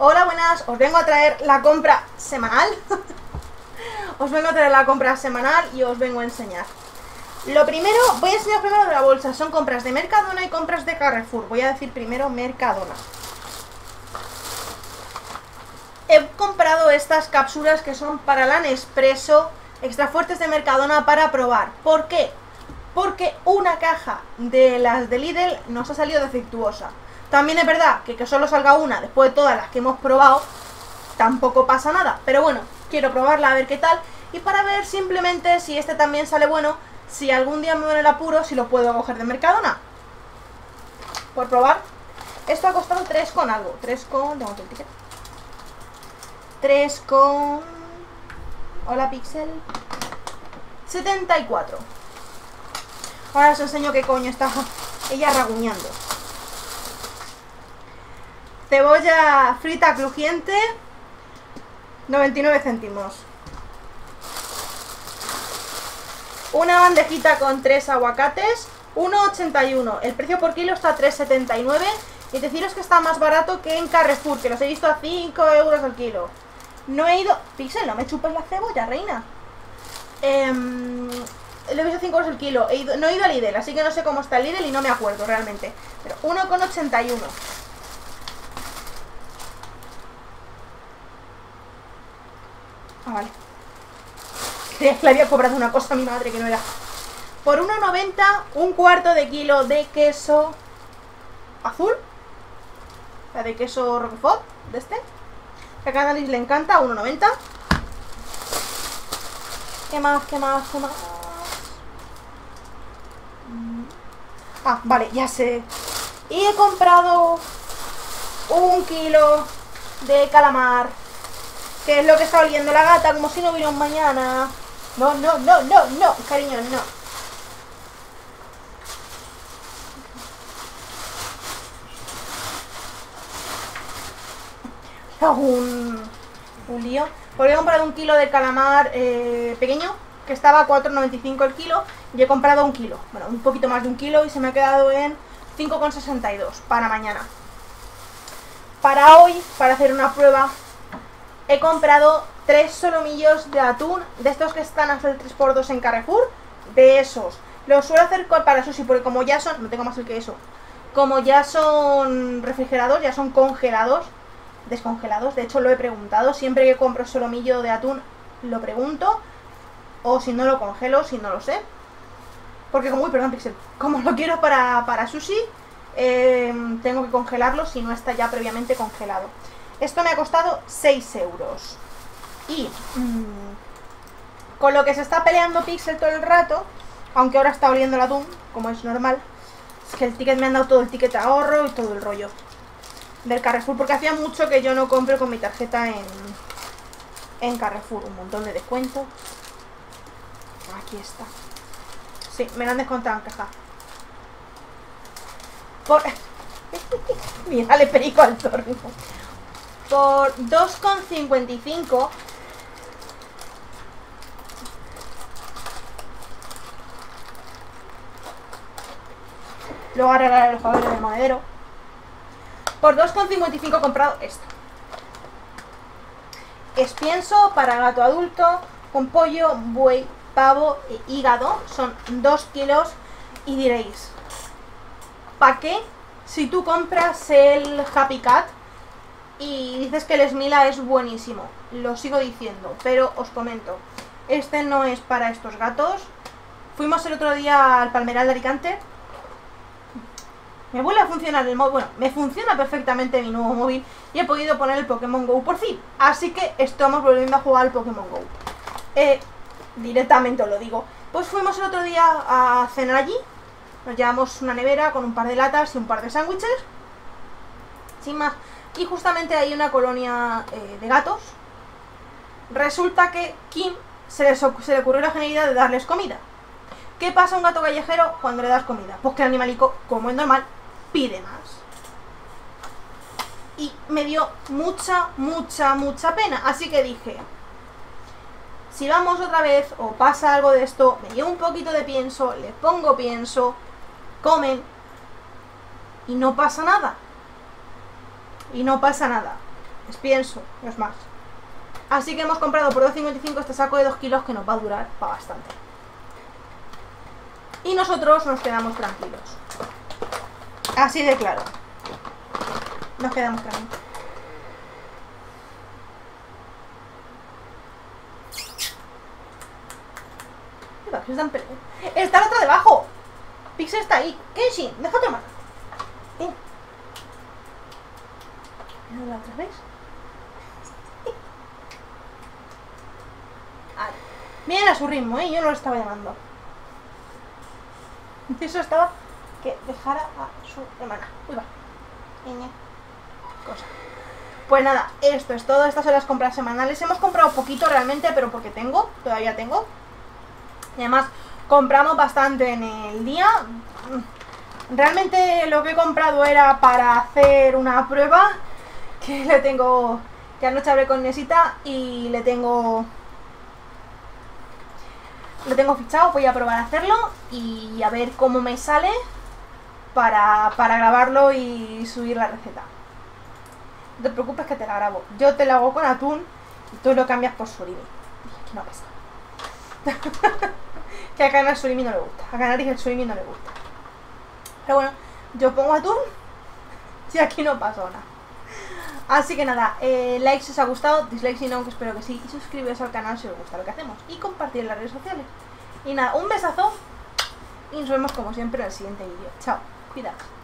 Hola, buenas, os vengo a traer la compra semanal. os vengo a traer la compra semanal y os vengo a enseñar. Lo primero, voy a enseñar primero de la bolsa, son compras de Mercadona y compras de Carrefour. Voy a decir primero Mercadona. He comprado estas cápsulas que son para la Nespresso extra fuertes de Mercadona para probar. ¿Por qué? Porque una caja de las de Lidl nos ha salido defectuosa. También es verdad que que solo salga una después de todas las que hemos probado, tampoco pasa nada. Pero bueno, quiero probarla a ver qué tal. Y para ver simplemente si este también sale bueno, si algún día me viene el apuro, si lo puedo coger de Mercadona. Por probar. Esto ha costado 3 con algo. 3 con... Tengo aquí el ticket. 3 con... Hola Pixel. 74. Ahora os enseño qué coño está ella raguñando. Cebolla frita crujiente, 99 céntimos. Una bandejita con tres aguacates, 1,81. El precio por kilo está a 3,79. Y deciros que está más barato que en Carrefour, que los he visto a 5 euros al kilo. No he ido... Pixel, no me chupes la cebolla, reina. Eh, lo he visto 5 euros el kilo. no he ido a Lidl, así que no sé cómo está el Lidl y no me acuerdo realmente. Pero 1,81. Ah, vale. Creía que le había cobrado una cosa a mi madre que no era. Por 1,90 un cuarto de kilo de queso azul. La de queso Roquefort, de este. Que a Canalis le encanta, 1,90. ¿Qué más? ¿Qué más? ¿Qué más? Ah, vale, ya sé. Y he comprado un kilo de calamar que es lo que está oliendo la gata, como si no hubiera un mañana. No, no, no, no, no, cariño, no. Un, un lío. Porque he comprado un kilo de calamar eh, pequeño, que estaba a 4,95 el kilo, y he comprado un kilo. Bueno, un poquito más de un kilo y se me ha quedado en 5,62 para mañana. Para hoy, para hacer una prueba he comprado tres solomillos de atún, de estos que están hasta el 3x2 en Carrefour, de esos. Los suelo hacer para sushi, porque como ya son, no tengo más el que eso, como ya son refrigerados, ya son congelados, descongelados, de hecho lo he preguntado, siempre que compro solomillo de atún lo pregunto, o si no lo congelo, si no lo sé. Porque como, uy, perdón, Pixel, como lo quiero para, para sushi, eh, tengo que congelarlo si no está ya previamente congelado. Esto me ha costado 6 euros. Y mm, con lo que se está peleando Pixel todo el rato, aunque ahora está oliendo el atún, como es normal, es que el ticket me han dado todo el ticket ahorro y todo el rollo del Carrefour, porque hacía mucho que yo no compro con mi tarjeta en, en Carrefour. Un montón de descuento. Aquí está. Sí, me lo han descontado en caja. Por... Mira, le perico al torno por 2,55 Luego arreglaré los favores del monedero. Por 2,55 he comprado esto. Es pienso para gato adulto con pollo, buey, pavo e hígado. Son 2 kilos. Y diréis, ¿para qué? Si tú compras el Happy Cat, dices que el Esmila es buenísimo. Lo sigo diciendo, pero os comento. Este no es para estos gatos. Fuimos el otro día al Palmeral de Alicante. Me vuelve a funcionar el móvil. Bueno, me funciona perfectamente mi nuevo móvil y he podido poner el Pokémon Go por fin. Así que estamos volviendo a jugar al Pokémon Go. Eh, directamente os lo digo. Pues fuimos el otro día a cenar allí. Nos llevamos una nevera con un par de latas y un par de sándwiches. Sin más. Y justamente hay una colonia eh, de gatos. Resulta que Kim se, se le ocurrió la genialidad de darles comida. ¿Qué pasa a un gato callejero cuando le das comida? Pues que el animalico, como es normal, pide más. Y me dio mucha, mucha, mucha pena. Así que dije, si vamos otra vez o pasa algo de esto, me llevo un poquito de pienso, le pongo pienso, comen y no pasa nada y no pasa nada. es pienso, no es más. Así que hemos comprado por 2,55 este saco de 2 kilos que nos va a durar para bastante. Y nosotros nos quedamos tranquilos. Así de claro. Nos quedamos tranquilos. Están Está la otra debajo. Pixel está ahí. Kenshin, déjate hermano. Ven. Mira la otra vez. Ahí. Miren a su ritmo, ¿eh? Yo no lo estaba llamando. Eso estaba que dejara a su hermana. Uy, va. Niña. Cosa. Pues nada, esto es todo. Estas son las compras semanales. Hemos comprado poquito realmente, pero porque tengo. Todavía tengo. Y además compramos bastante en el día. Realmente lo que he comprado era para hacer una prueba que le tengo que anoche hablé con Nesita y le tengo lo tengo fichado, voy a probar a hacerlo y a ver cómo me sale para, para grabarlo y subir la receta. No te preocupes que te la grabo. Yo te la hago con atún y tú lo cambias por surimi. Que no pasa. que a Canal surimi no le gusta. A Canaris el surimi no le gusta. Pero bueno, yo pongo atún y aquí no pasó nada. Así que nada, eh, like si os ha gustado, dislike si no, que espero que sí, y suscribiros al canal si os gusta lo que hacemos, y compartir en las redes sociales. Y nada, un besazo, y nos vemos como siempre en el siguiente vídeo. Chao, cuidaos.